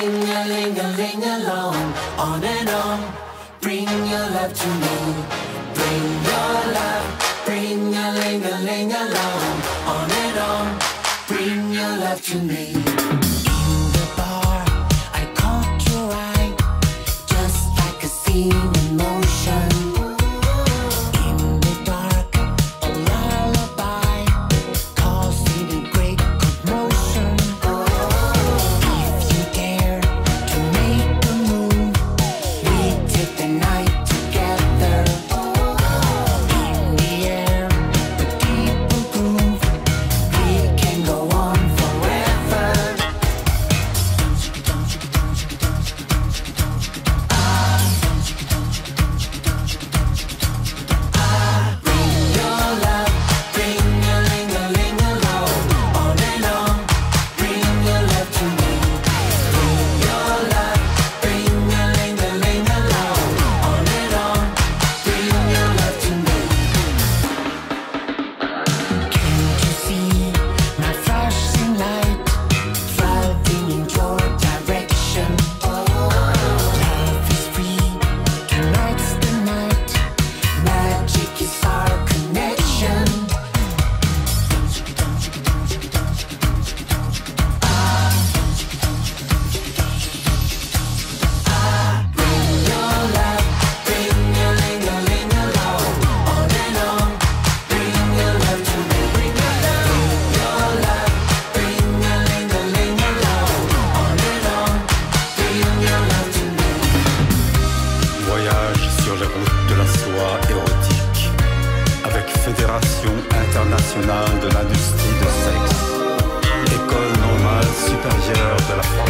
Ring a ling a ling along, on and on. Bring your love to me. Bring your love. Bring a ling a ling along, on and on. Bring your love to me. In the bar, I caught your eye, just like a scene. sur de la soie érotique avec Fédération internationale de l'industrie de sexe, École normale supérieure de la France.